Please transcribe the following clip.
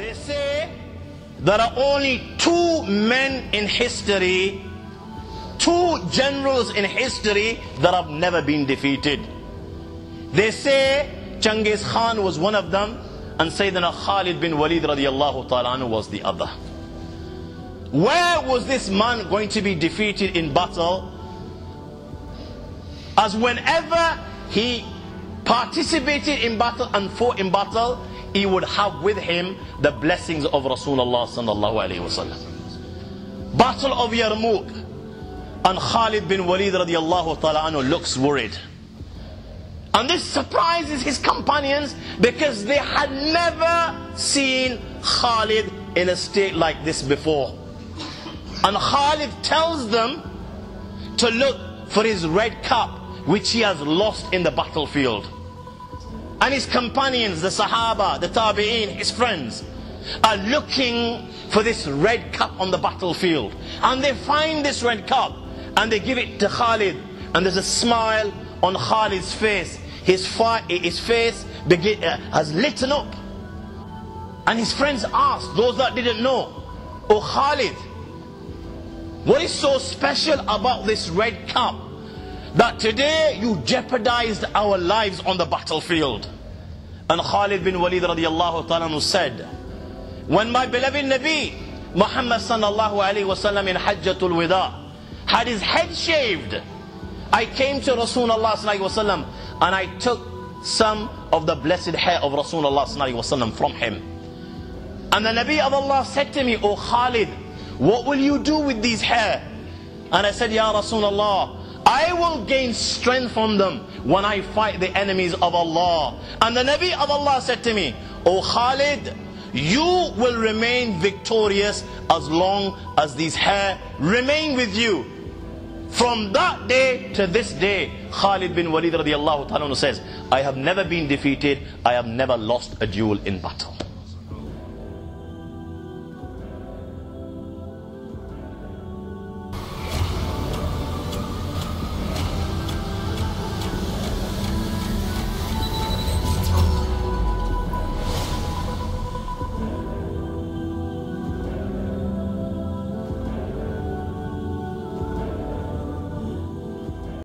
They say there are only two men in history, two generals in history that have never been defeated. They say Genghis Khan was one of them and Sayyidina Khalid bin Walid radiallahu ta'ala was the other. Where was this man going to be defeated in battle? As whenever he participated in battle and fought in battle, he would have with him the blessings of Rasulullah sallallahu alaihi wasallam. Battle of Yarmouk, and Khalid bin Walid radiallahu ta'ala anhu looks worried. And this surprises his companions because they had never seen Khalid in a state like this before. And Khalid tells them to look for his red cap which he has lost in the battlefield. And his companions, the Sahaba, the Tabi'een, his friends, are looking for this red cap on the battlefield. And they find this red cap and they give it to Khalid. And there's a smile on Khalid's face. His, his face begin, uh, has lit up. And his friends asked, those that didn't know, Oh Khalid, what is so special about this red cap? That today you jeopardized our lives on the battlefield. And Khalid bin Walid radiallahu ta'ala said, When my beloved Nabi, Muhammad sallallahu alayhi wasallam in Hajjatul Wida, had his head shaved, I came to Rasulullah sallallahu wasallam and I took some of the blessed hair of Rasulullah sallallahu wasallam from him. And the Nabi of Allah said to me, O Khalid, what will you do with these hair? And I said, Ya Rasulullah, I will gain strength from them when I fight the enemies of Allah. And the Nabi of Allah said to me, O Khalid, you will remain victorious as long as these hair remain with you. From that day to this day, Khalid bin Walid radiallahu ta'ala says, I have never been defeated, I have never lost a duel in battle.